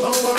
Vamos, lá.